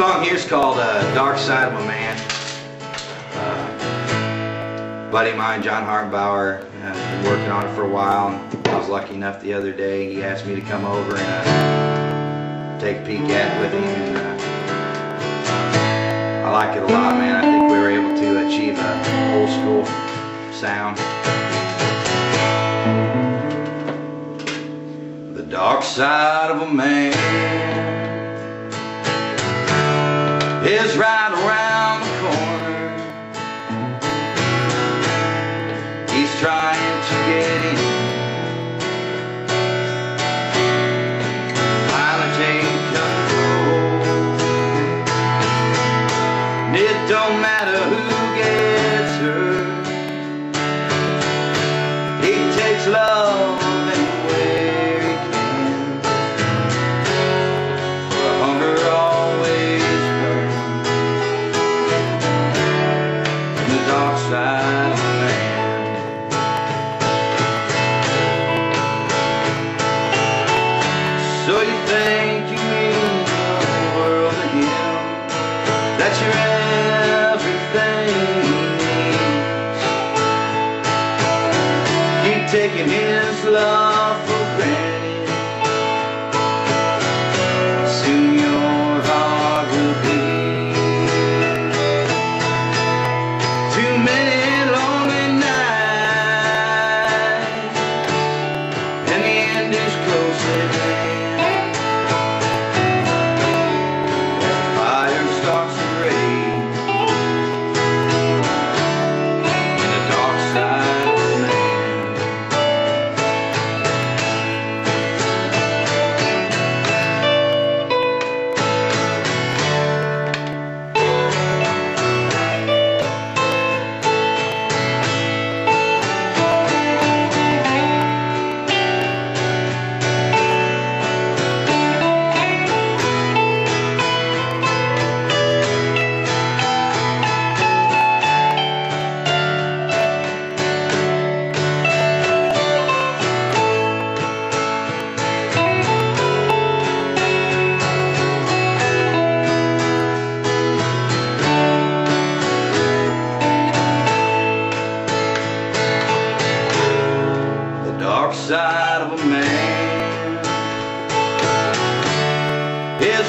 song here's called uh, Dark Side of a Man. Uh, buddy of mine, John Hartenbauer, uh, been working on it for a while. I was lucky enough the other day, he asked me to come over and uh, take a peek at it with him. And, uh, I like it a lot, man. I think we were able to achieve a old school sound. The dark side of a man is right around the corner. He's trying to get in. Finally take control. It don't matter who gets hurt. He takes love man. So you think you mean the world to him? That you're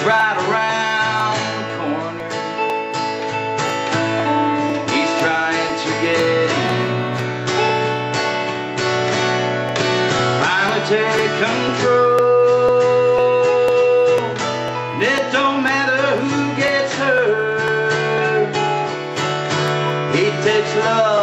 right around the corner. He's trying to get in, finally take control. It don't matter who gets hurt. He takes love